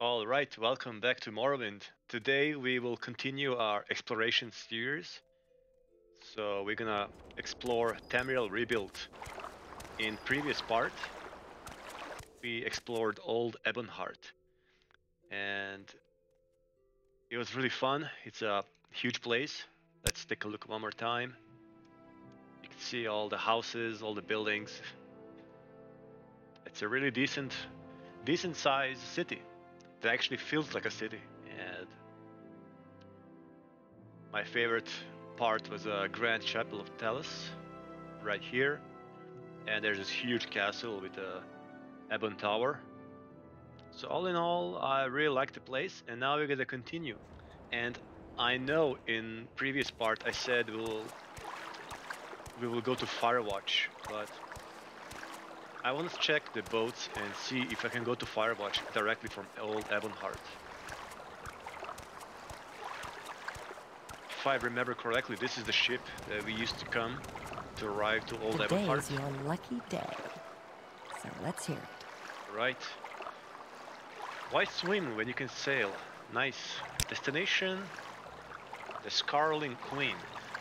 All right, welcome back to Morrowind. Today we will continue our exploration series. So we're gonna explore Tamriel Rebuilt. In previous part, we explored Old Ebonheart, and it was really fun. It's a huge place. Let's take a look one more time. You can see all the houses, all the buildings. It's a really decent, decent sized city that actually feels like a city. And my favorite part was a Grand Chapel of Talos, right here. And there's this huge castle with a Ebon Tower. So all in all, I really like the place, and now we're gonna continue. And I know in previous part I said we'll we will go to Firewatch, but I want to check the boats and see if I can go to Firewatch directly from Old Ebonheart. If I remember correctly, this is the ship that we used to come to arrive to Old Today Ebonheart. Today is your lucky day. So let's hear it. Right. Why swim when you can sail? Nice. Destination? The Scarling Queen.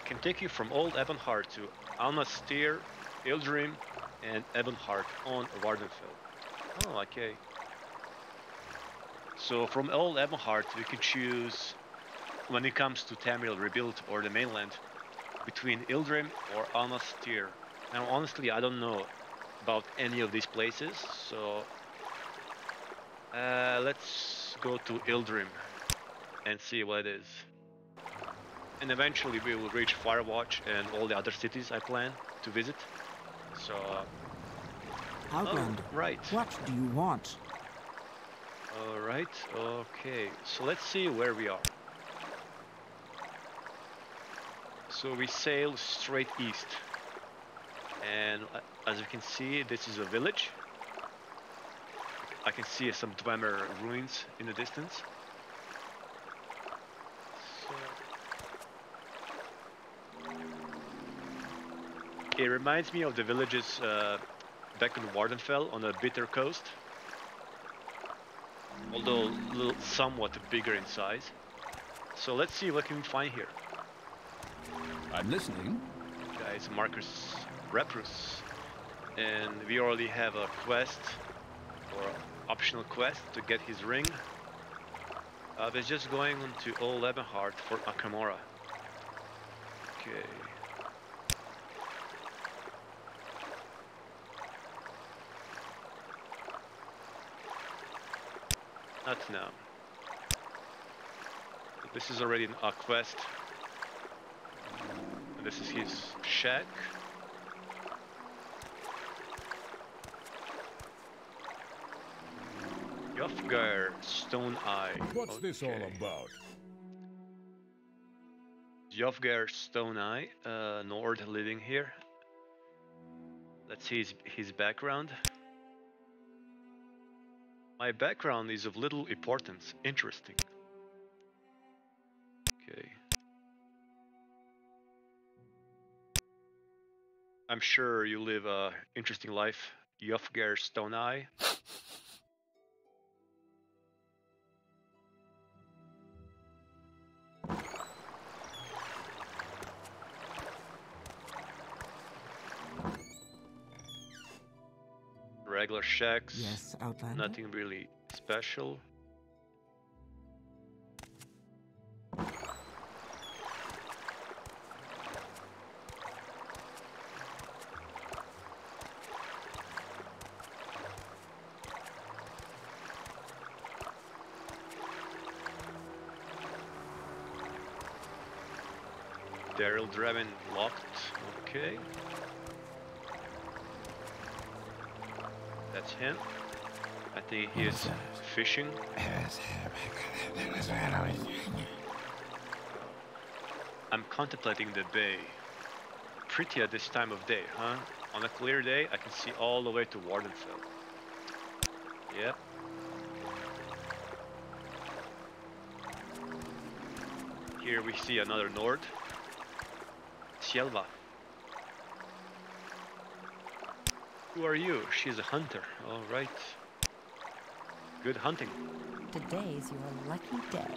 Can take you from Old Ebonheart to Almas Thirr, Ildrim, and Ebonheart on Vvardenfell. Oh, okay. So from all Ebonheart we can choose, when it comes to Tamriel Rebuilt or the mainland, between Ildrim or Almas Thirr. Now honestly I don't know about any of these places, so uh, let's go to Ildrim and see what it is. And eventually we will reach Firewatch and all the other cities I plan to visit. So... Uh, Outlander, oh, right. what do you want? Alright, okay. So let's see where we are. So we sail straight east. And uh, as you can see, this is a village. I can see some Dwemer ruins in the distance. It reminds me of the villages uh, back in Vvardenfell on the Bitter Coast. Although little, somewhat bigger in size. So let's see what we can we find here. I'm listening. Guys, Marcus Reprus. And we already have a quest, or optional quest to get his ring. Uh, we're just going to Old Ebonheart for Akamora. Okay. Not now. This is already a quest. And this is his shack. Jofgar Stone Eye. What's okay. this all about? Jofgar Stone Eye, uh, Nord living here. Let's see his, his background. My background is of little importance. Interesting. Okay. I'm sure you live a interesting life, Jofgar Stone Shacks. Yes, Outlander. Nothing really special. Daryl Draven locked. Okay. That's him. I think he is fishing. I'm contemplating the bay. Pretty at this time of day, huh? On a clear day, I can see all the way to Vvardenfell. Yep. Here we see another Nord. Sielva. Who are you? She's a hunter. All right. Good hunting. Today's your lucky day.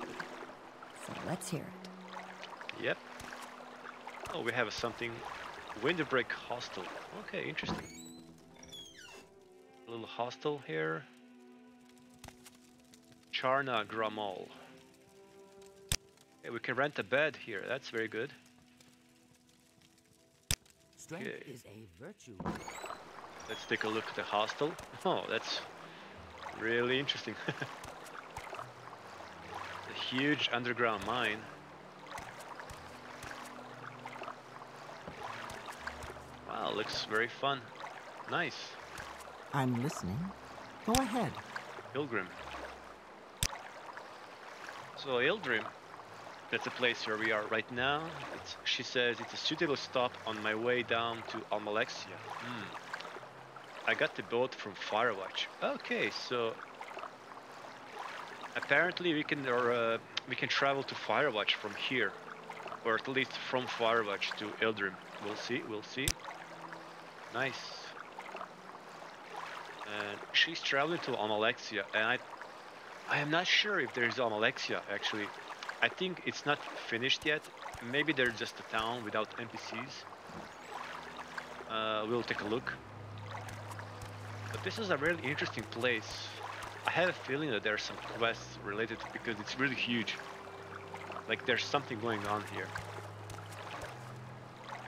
So let's hear it. Yep. Oh, we have something. Windbreak Hostel. Okay, interesting. A little hostel here. Charna Gramal. Okay, we can rent a bed here. That's very good. Strength Okay. is a virtue. Let's take a look at the hostel. Oh, that's really interesting. a huge underground mine. Wow, looks very fun. Nice. I'm listening. Go ahead. Ildrim. So Ildrim, that's the place where we are right now. It's, she says it's a suitable stop on my way down to Almalexia. Hmm. I got the boat from Firewatch. Okay, so apparently we can or uh, we can travel to Firewatch from here, or at least from Firewatch to Ildrim. We'll see. We'll see. Nice. And she's traveling to Almalexia, and I I am not sure if there's Almalexia actually. I think it's not finished yet. Maybe there's just a town without NPCs. Uh, we'll take a look. But this is a really interesting place. I have a feeling that there's some quests related because it's really huge. Like there's something going on here.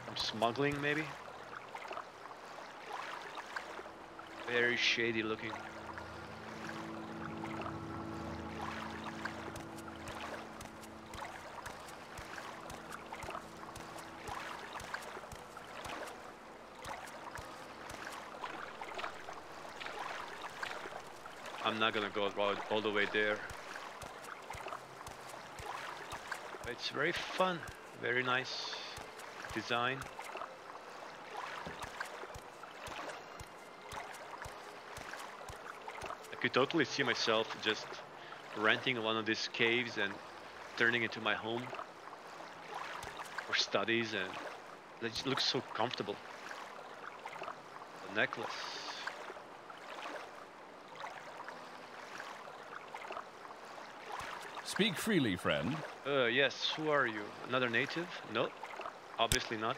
Some smuggling maybe? Very shady looking. Not gonna go all, the way there. It's very fun, very nice design. I could totally see myself just renting one of these caves and turning it into my home for studies and it looks so comfortable. The necklace. Speak freely, friend. Uh, yes, who are you? Another native? No, obviously not.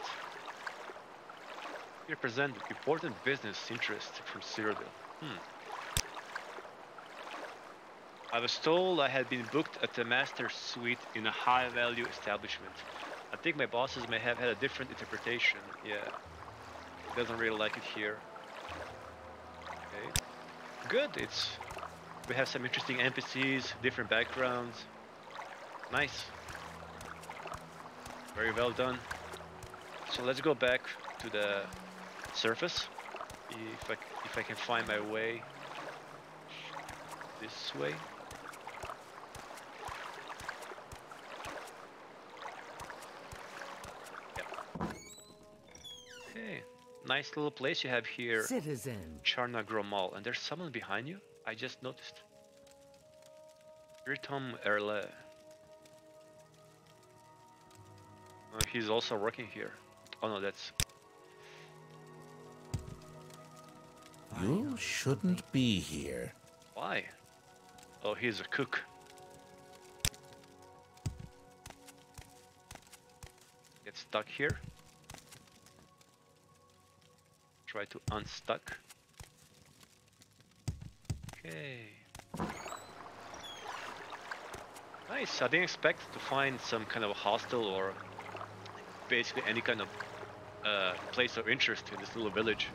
You represent important business interests from Cyrodiil. Hmm. I was told I had been booked at the master suite in a high-value establishment. I think my bosses may have had a different interpretation. Yeah, doesn't really like it here. Okay, good. It's we have some interesting NPCs, different backgrounds. Nice. Very well done. So let's go back to the surface. If I, if I can find my way this way. Nice little place you have here. Citizen. Charna Gromal, and there's someone behind you? I just noticed. Ritom Erle. Uh, he's also working here. Oh no, that's You shouldn't be here. why. Oh, he's a cook. Get stuck here. Try to unstuck. Okay. Nice. I didn't expect to find some kind of hostel or basically any kind of uh, place of interest in this little village.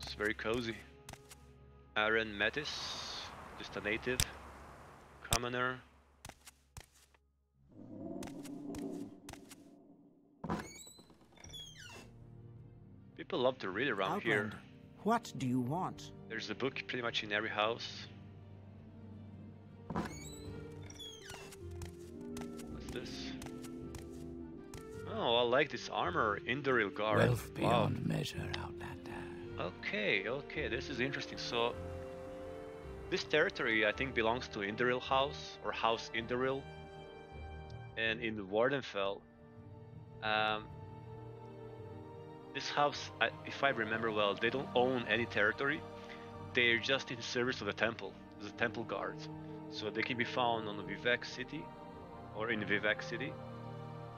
It's very cozy. Aaron Metis, just a native. Commoner. People love to read around here. What do you want? There's a book pretty much in every house. What's this? Oh, I like this armor, Indoril Guard. Wealth Wow. beyond measure, Outlander. Okay, okay, this is interesting. So, this territory I think belongs to Indoril House or House Indoril, and in the Vvardenfell, um, This house, if I remember well, they don't own any territory. They're just in service of the temple, the temple guards. So they can be found on the Vivec city, or in Vivec city,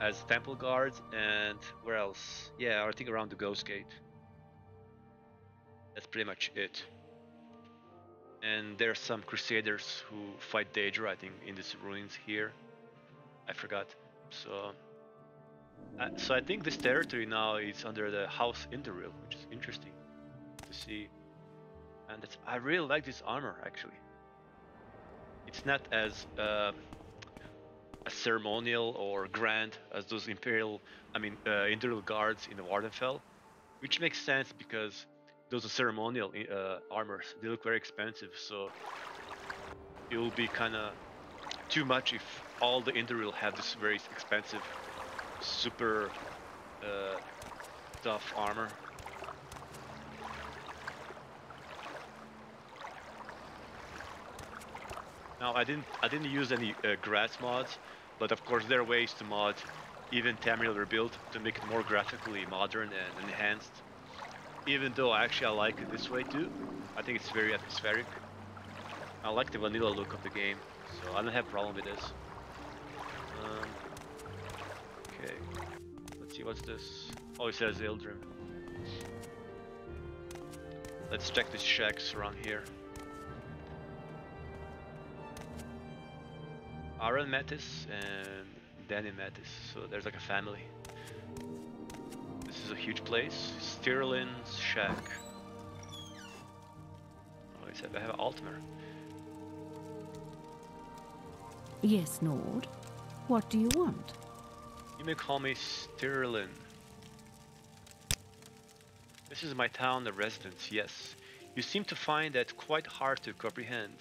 as temple guards. And where else? Yeah, I think around the Ghost Gate. That's pretty much it. And there are some crusaders who fight Daedra, I think, in these ruins here. I forgot. So, uh, so I think this territory now is under the House Indoril, which is interesting to see. And I really like this armor actually. It's not as uh, ceremonial or grand as those Imperial, I mean, uh, guards in the Vvardenfell, which makes sense because those are ceremonial uh, armors. They look very expensive, so it will be kind of too much if all the Indoril have this very expensive, super uh, tough armor. Now I didn't I didn't use any uh, grass mods, but of course there are ways to mod even Tamriel Rebuilt to make it more graphically modern and enhanced. Even though actually I like it this way too. I think it's very atmospheric. I like the vanilla look of the game, so I don't have problem with this. Okay, let's see what's this. Oh, it says Ildrim. Let's check the shacks around here. Aaron Metis and Danny Metis, so there's like a family. This is a huge place. Stirlin's shack. Oh, he said I have Altmer. Yes, Nord. What do you want? You may call me Stirlin. This is my town of residence, yes. You seem to find that quite hard to comprehend.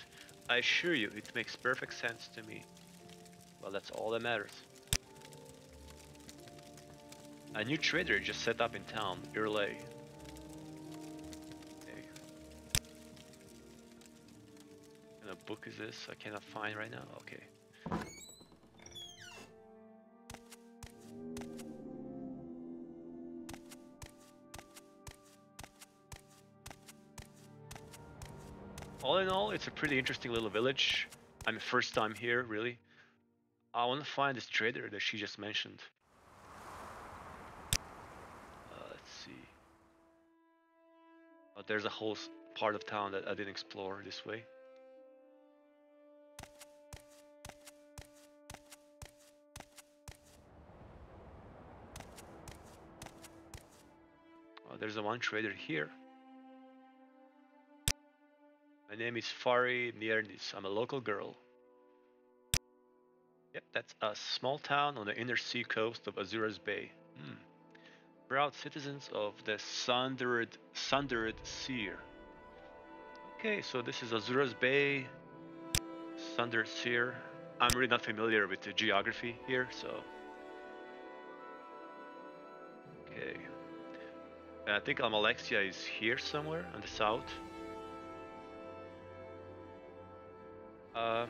I assure you, it makes perfect sense to me. Well, that's all that matters. A new trader just set up in town, Irlay. And a book is this? I cannot find right now. Okay. All in all, it's a pretty interesting little village. I'm first time here, really. I want to find this trader that she just mentioned. Uh, let's see. Oh, there's a whole part of town that I didn't explore this way. Oh, there's a one trader here. My name is Fari Niernis. I'm a local girl. Yep, that's a small town on the inner sea coast of Azura's Bay. Hmm. Proud citizens of the Sundered, Sundered Seer. Okay, so this is Azura's Bay, Sundered Seer. I'm really not familiar with the geography here, so. Okay. I think Almalexia is here somewhere on the south. Uh,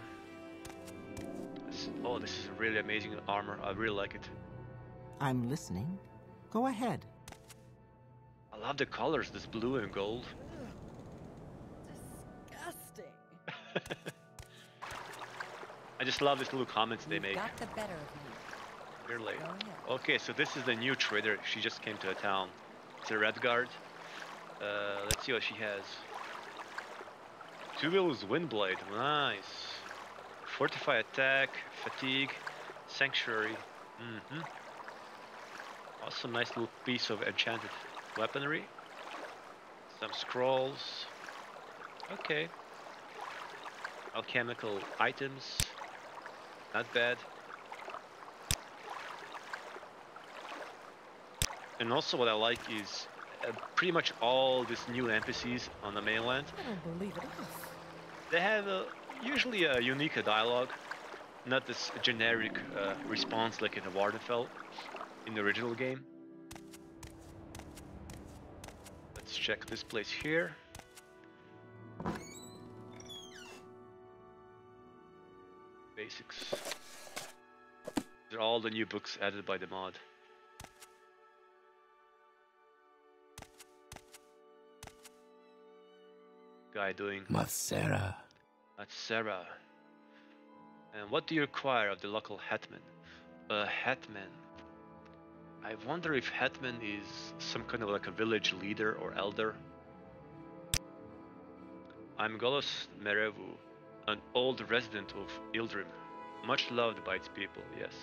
this- oh, this is really amazing armor. I really like it. I'm listening. Go ahead. I love the colors, this blue and gold. Disgusting. I just love these little comments they make. got the better of me. Really. Go ahead. Okay, so this is the new trader. She just came to the town. It's a red guard. Uh, let's see what she has. Two wheels windblade. Nice. Fortify attack, fatigue, sanctuary. Mm-hmm. Awesome, nice little piece of enchanted weaponry. Some scrolls. Okay. Alchemical items. Not bad. And also what I like is pretty much all these new NPCs on the mainland. I don't believe it. They have a, usually a unique dialogue, not this generic uh, response like in the Vvardenfell in the original game. Let's check this place here. Basics. These are all the new books added by the mod. Guy doing? Mathsera. That's Sarah. And what do you require of the local hetman? A hetman. I wonder if hetman is some kind of like a village leader or elder. I'm Golos Merevu, an old resident of Ildrim, much loved by its people, yes.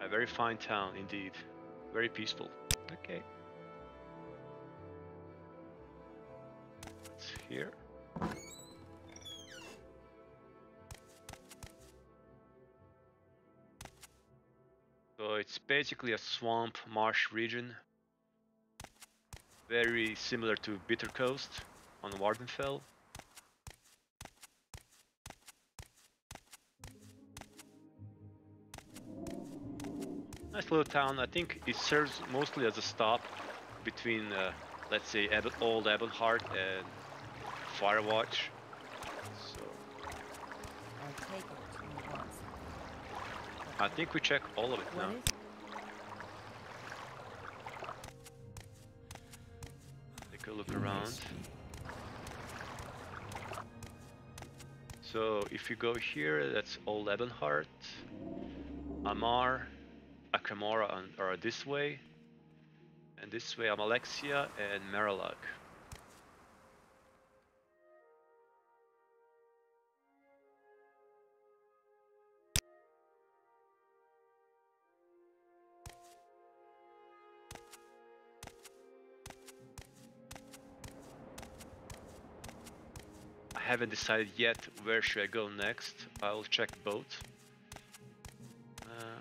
A very fine town indeed, very peaceful. Okay. Here. So it's basically a swamp marsh region. Very similar to Bitter Coast on Vvardenfell. Nice little town. I think it serves mostly as a stop between, uh, let's say, old Ebonheart and Firewatch. So I take it you want something. I think we check all of it now. Take a look around. So if you go here, that's Old Ebonheart, Amar, Akamora and- are this way, and this way Almalexia and Meralag. Haven't decided yet where should I go next. I'll check both. Uh,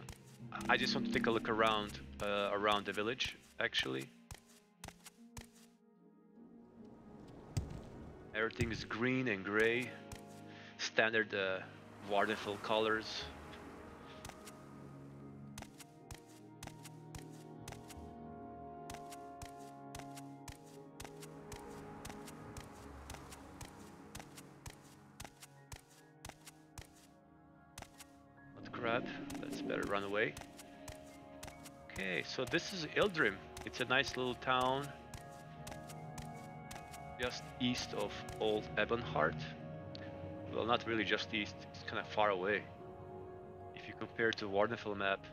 I just want to take a look around uh, around the village, actually. Everything is green and gray, standard uh, colors. So this is Ildrim. It's a nice little town just east of Old Ebonheart. Well, not really just east, it's kind of far away. If you compare to Vvardenfell map.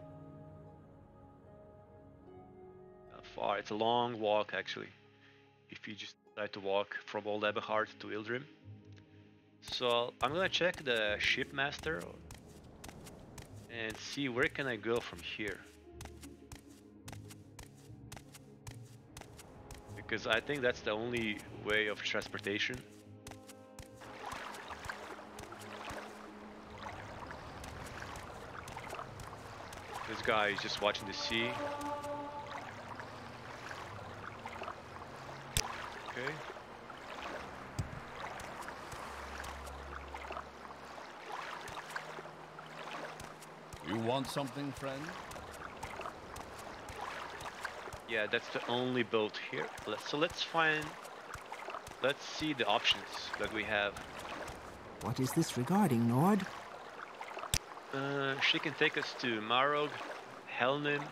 Not far, it's a long walk actually. If you just decide to walk from Old Ebonheart to Ildrim. So I'm gonna check the shipmaster and see where can I go from here. Because I think that's the only way of transportation. This guy is just watching the sea. Okay. You want something, friend? Yeah, that's the only boat here. So let's find. Let's see the options that we have. What is this regarding, Nord? Uh, she can take us to Marog, Helnim,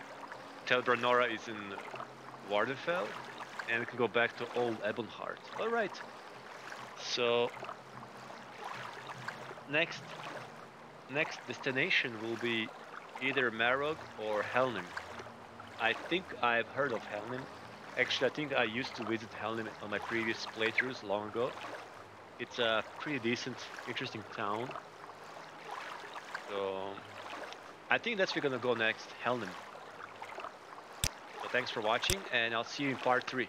Tel Branora is in Vvardenfell, and we can go back to Old Ebonheart. Alright. So next next destination will be either Marog or Helnim. I think I've heard of Helnim. Actually, I think I used to visit Helnim on my previous playthroughs long ago. It's a pretty decent, interesting town. So I think that's where we're gonna go next, Helnim. So thanks for watching, and I'll see you in part three.